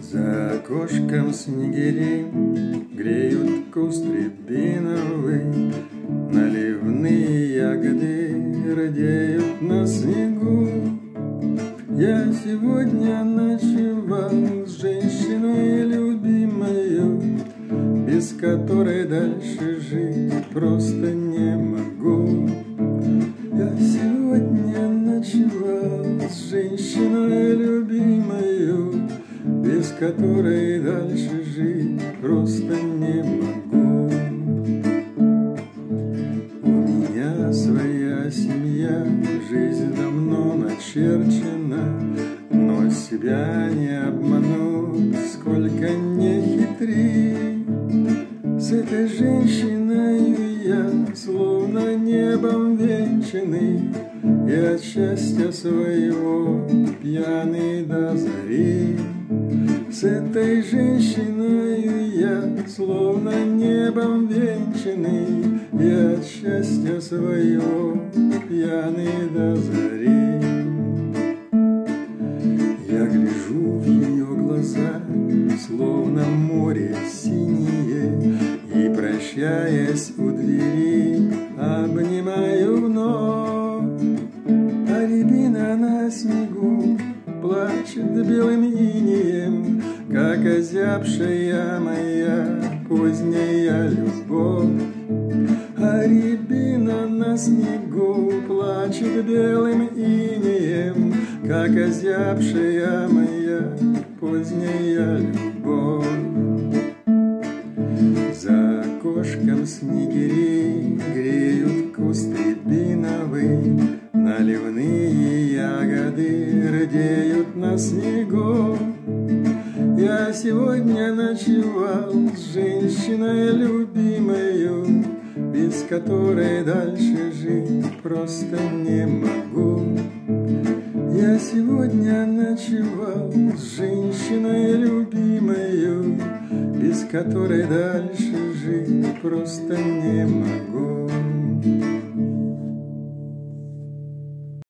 За окошком снегири Греют куст рябиновый Наливные ягоды Радеют на снегу. Я сегодня ночевал С женщиной любимою Без которой дальше жить Просто не могу без которой дальше жить просто не могу. У меня своя семья, жизнь давно начерчена, но себя не обмануть, сколько не хитри. С этой женщиной я словно небом венчанный, и от счастья своего пьяный до зари. С этой женщиной я словно небом венчанный, И от счастья своего пьяный до зари. Я гляжу в ее глаза, словно море синее, И, прощаясь у двери, обнимаю вновь. А рябина на снегу плачет белым инеем, Как озябшая моя поздняя любовь. А рябина на снегу плачет белым инеем, Как озябшая моя поздняя любовь. За окошком снегири греют куст рябиновый, Наливные ягоды рдеют на снегу. Я сегодня ночевал с женщиной любимою, Без которой дальше жить просто не могу. Я сегодня ночевал с женщиной любимою, Без которой дальше жить просто не могу.